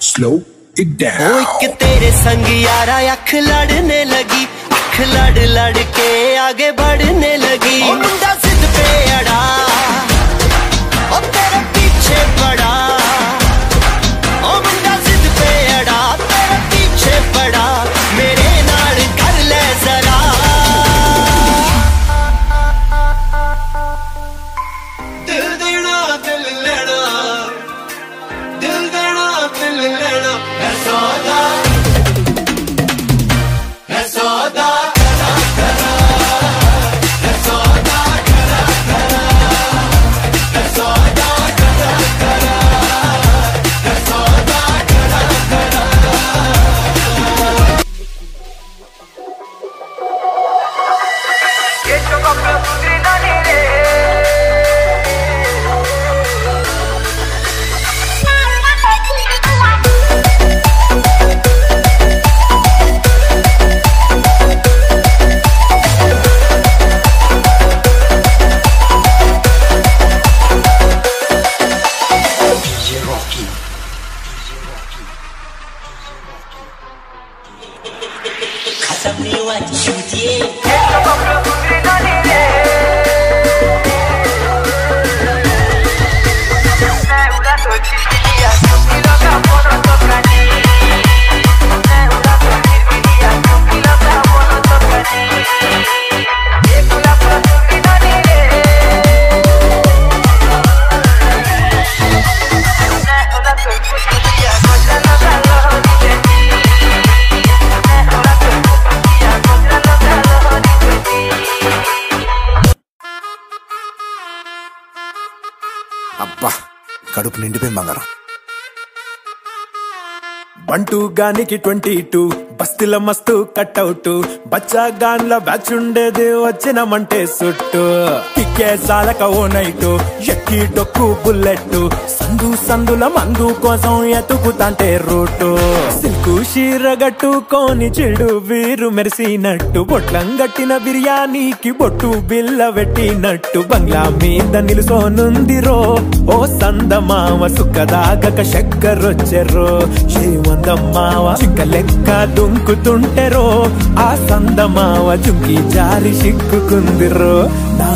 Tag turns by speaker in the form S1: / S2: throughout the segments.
S1: Slow तेरे संग यारा अख लड़ने लगी अख लड़ लड़ के आगे बढ़ने लगी। Lord. खत्म नहीं हुआ चूतिए
S2: అబ్బా కడుపు నిండిపోయి బంగారం. బంటూ గానికి ట్వంటీ టూ బస్తిల మస్తు కట్అవుట్ బచ్చా గాన్ల బ్యాచ్ ఉండేది వచ్చినమంటే సుట్టు. టిక్కే సాలక ఓ నైటు ఎక్కి డొక్కు బుల్లెట్ సందు సందుల మందు కోసం ఎతుకుతాంటే రూటు. సిల్క్ షీరగట్టుకోని చెడు వీరు మెరిసినట్టు బొట్లం గట్టిన బిర్యానీకి బొట్టు బిల్ల పెట్టినట్టు బంగ్లా మీద నిలుసోనుందిరో ఓ సందమావ సుఖదాగక శక్కరొచ్చెర్రో శ్రీమందమ్మావ చింక లెక్క దుంకుతుంటెరో ఆ సందమావ జుంకి జారి సిక్కుకుందిరో నా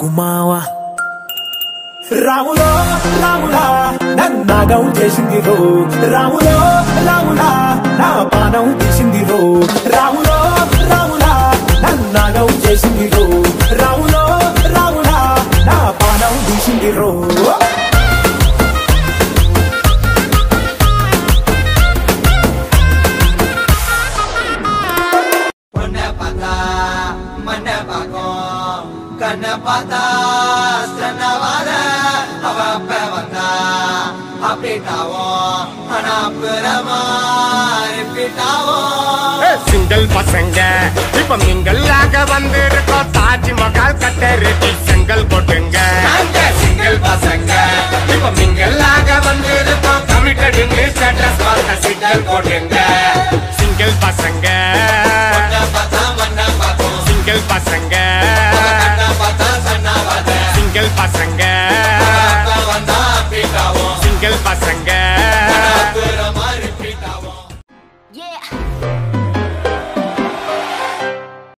S2: కుమావా రాములో రాములా నన్నాగం చేసింది రో. రాములో రాములా నా పానం తీసింది రో. రాములో
S1: கண்ணபாதாஸ்தனவாத அவப்ப வந்தா அப்படிட்டாவோ அனாப்புறமா இருப்பிட்டாவோ
S3: சிங்கிள் பசங்க இப்ப நீங்கள் ஆக வந்திருக்கோம் தாஜ்மஹால் கட்டருக்கு செங்கல் போட்டுங்க.
S1: சிங்கிள் பசங்க
S3: இப்ப நீங்கள் ஆக வந்திருக்கோம் கமிட்டடுன்னு ஸ்டேட்டஸ் பார்த்த சிங்கிள் போட்டுங்க. சிங்கிள் பசங்க. சிங்கிள் பசங்க.